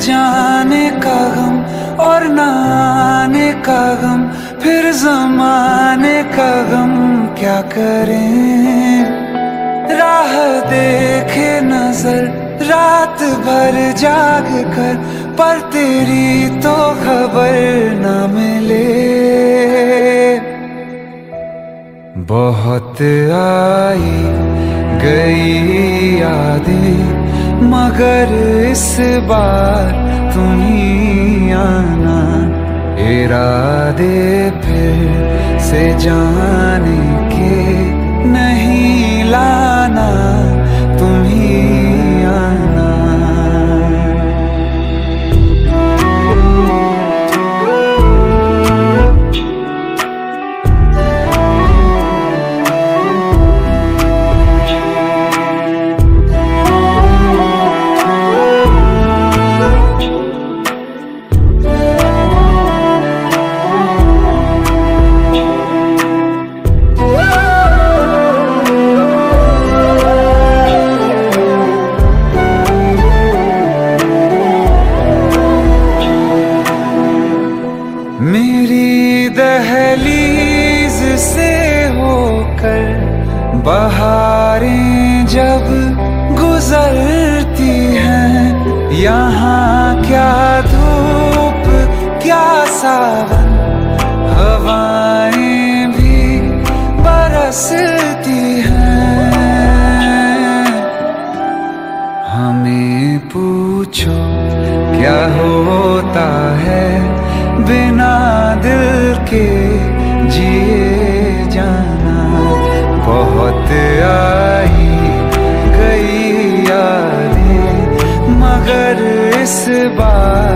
जाने का गम और नाने का गम, फिर जमाने का गम, क्या करें? राह देखे नज़र, रात भर जाग कर, पर तेरी तो खबर न मिले। बहुत आई गई यादें मगर इस बार तुम ही आना इरादे फिर से जाने के नहीं लाना। इस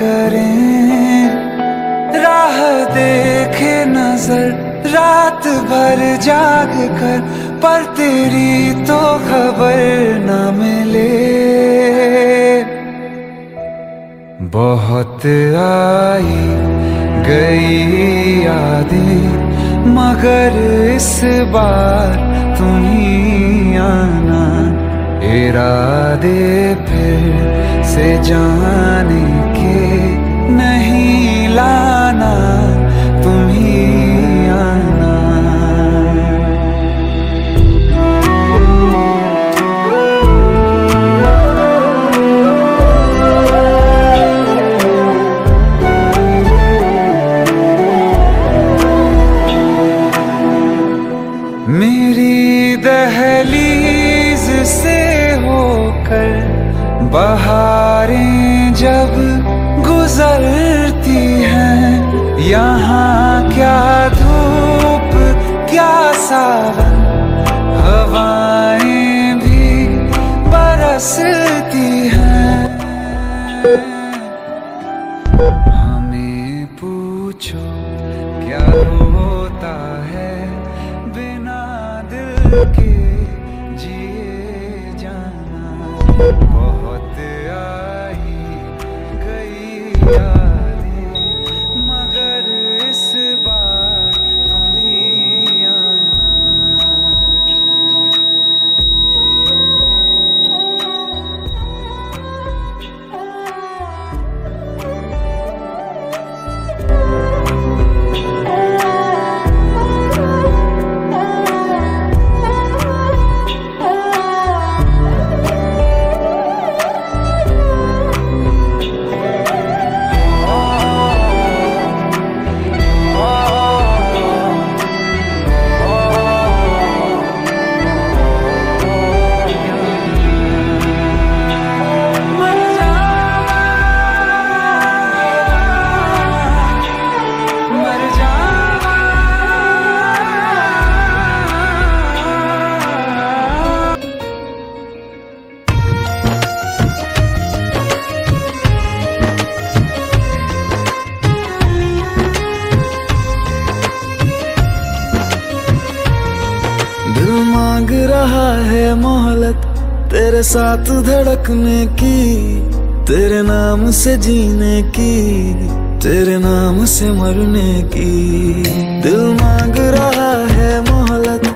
करें। राह देखे नज़र, रात भर जाग कर, पर तेरी तो खबर न मिले। बहुत आई गई यादें, मगर इस बार तुम ही आना, इरादे फिर से जाने। जाना तेरे साथ धड़कने की, तेरे नाम से जीने की, तेरे नाम से मरने की। दिल मांग रहा है मोहलत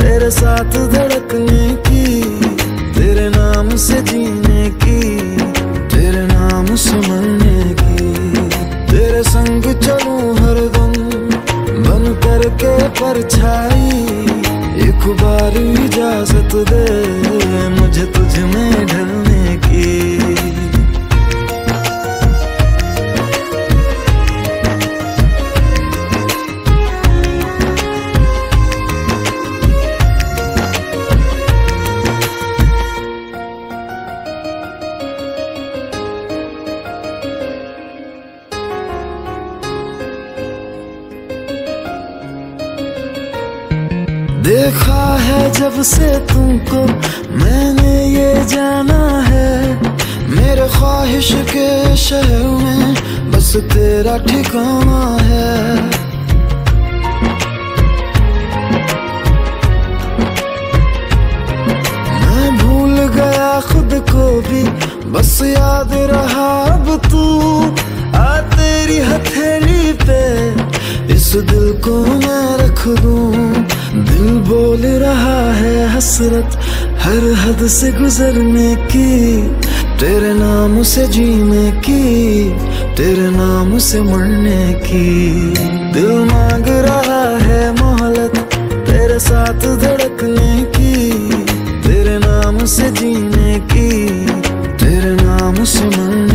तेरे साथ धड़कने की, तेरे नाम से जीने की, तेरे नाम से मरने की। तेरे संग चलूँ हरदम बन करके परछाई एक बार इजाज़त दे मुझे तुझ में ढलने देखा है जब से तुमको मैंने ये जाना है। मेरे ख्वाहिश के शहर में बस तेरा ठिकाना है। मैं भूल गया खुद को भी, बस याद रहा अब तू। आ तेरी हथेली पे इस दिल को मैं रख दूँ। दिल बोल रहा है हसरत हर हद से गुजरने की। तेरे नाम से जीने की, तेरे नाम से मरने की। दिल मांग रहा है मोहलत तेरे साथ धड़कने की। तेरे नाम से जीने की, तेरे नाम से मरने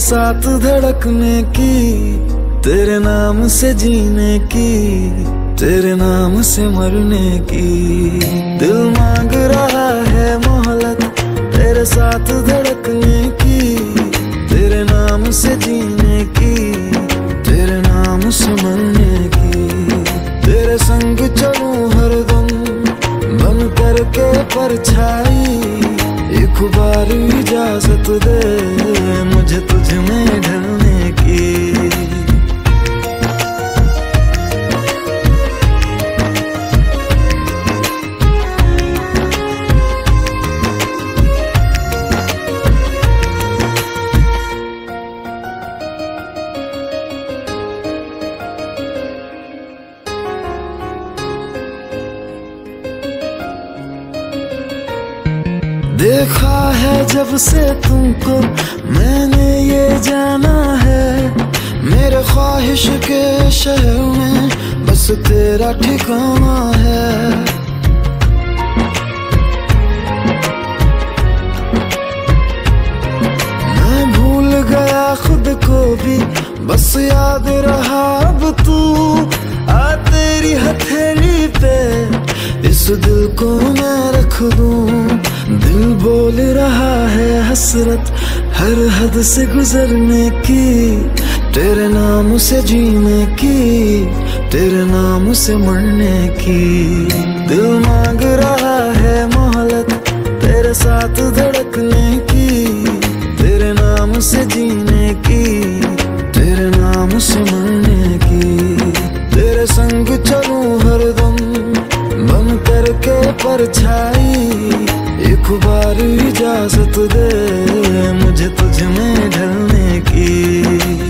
साथ धड़कने की, तेरे नाम से जीने की, तेरे नाम से मरने की। दिल मांग रहा है मोहलत, तेरे साथ धड़कने की, तेरे नाम से जीने की, तेरे नाम से मरने की। तेरे संग चलूँ हरदम बन करके परछाई, एक बार इजाज़त दे। मुझे तुझ में ढलने देखा है जब से तुमको मैंने ये जाना है। मेरे ख्वाहिश के शहर में बस तेरा ठिकाना है। मैं भूल गया खुद को भी, बस याद रहा अब तू। आ तेरी हथेली पे, इस दिल को मैं रख दूँ। हसरत हर हद से गुजरने की, तेरे नाम से जीने की, तेरे नाम से मरने की। दिल मांग रहा है मोहलत तेरे साथ धड़कने की, तेरे नाम से जीने की, तेरे नाम से मरने की। तेरे संग चलूँ हर दम बन करके परछाई एक बार इजाज़त दे मुझे तुझ में ढलने की।